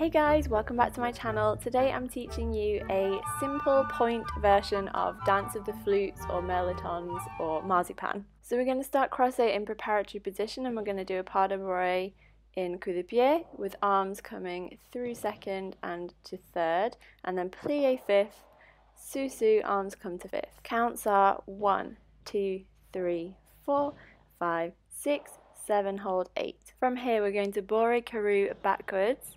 Hey guys, welcome back to my channel. Today I'm teaching you a simple pointe version of Dance of the Flutes or Mirlitons or Marzipan. So we're going to start croisé in preparatory position and we're going to do a pas de bourrée in coup de pied with arms coming through second and to third and then plie fifth, sous-sus, arms come to fifth. Counts are one, two, three, four, five, six, seven, hold eight. From here we're going to bourrée carré backwards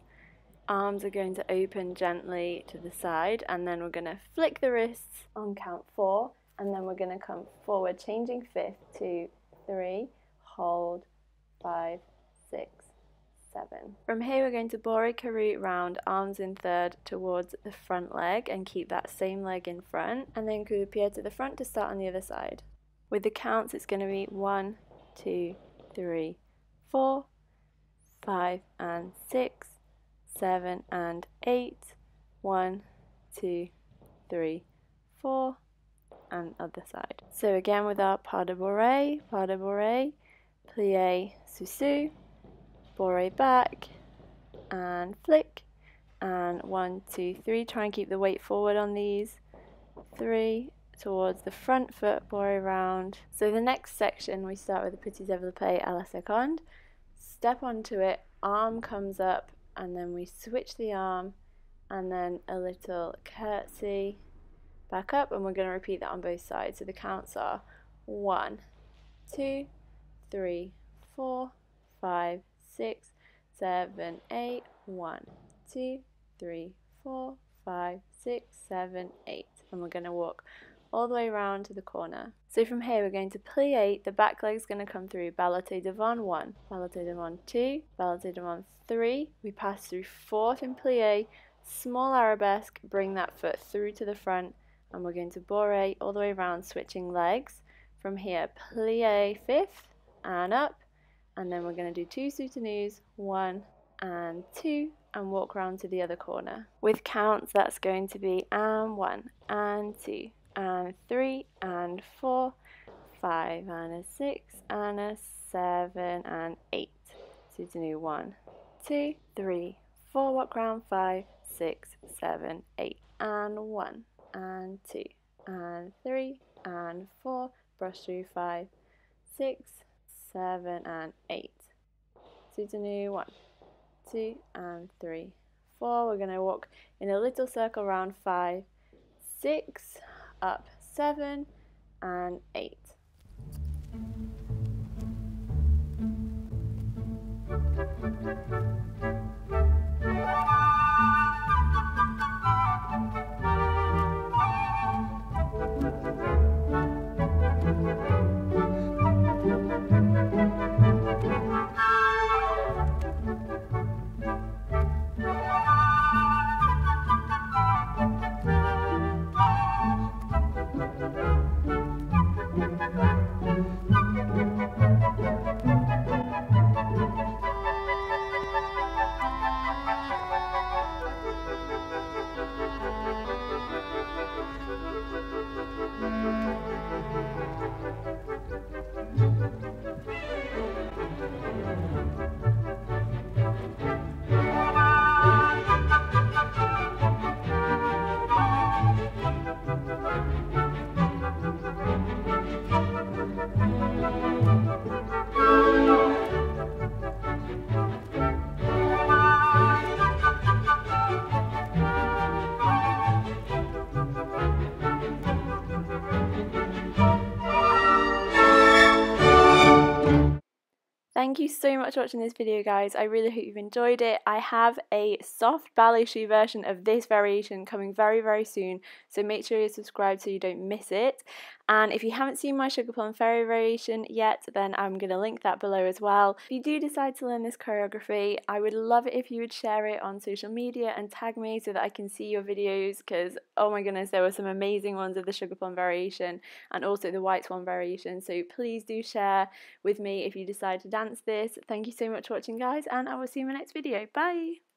arms are going to open gently to the side and then we're going to flick the wrists on count four and then we're going to come forward changing fifth two three. Hold. Five. Six. Seven. From here we're going to bourrée carré round arms in third towards the front leg and keep that same leg in front and then pied to the front to start on the other side. With the counts it's going to be one two three four five and six seven, and eight. One, two, three, four, and other side. So again with our pas de bourrée, pas de bourrée, plie, sous-sus, bourrée back, and flick, and one, two, three. Try and keep the weight forward on these. Three, towards the front foot, bourrée round. So the next section we start with the petit développé à la seconde. Step onto it, arm comes up and then we switch the arm and then a little curtsy back up and we're going to repeat that on both sides. So the counts are one two three four five six seven eight one two three four five six seven eight. And we're going to walk all the way around to the corner. So from here we're going to plie, the back leg is going to come through ballotté devant 1, ballotté devant 2, ballotté devant 3, we pass through fourth in plie, small arabesque, bring that foot through to the front and we're going to bourrée all the way around switching legs. From here plie fifth and up and then we're going to do two soutenu, one and two and walk around to the other corner. With counts that's going to be and one and two and three and four, five and a six and a seven and eight. Soutenu one, two, three, four, walk round, five, six, seven, eight, and one, and two, and three, and four, brush through five, six, seven, and eight. Soutenu one, two, and three, four. We're going to walk in a little circle around five, six, up seven and eight. Thank you so much for watching this video guys. I really hope you've enjoyed it. I have a soft ballet shoe version of this variation coming very very soon so make sure you're subscribed so you don't miss it. And if you haven't seen my Sugar Plum Fairy variation yet then I'm going to link that below as well. If you do decide to learn this choreography I would love it if you would share it on social media and tag me so that I can see your videos because oh my goodness there were some amazing ones of the Sugar Plum variation and also the White Swan variation so please do share with me if you decide to dance this. Thank you so much for watching guys and I will see you in my next video. Bye!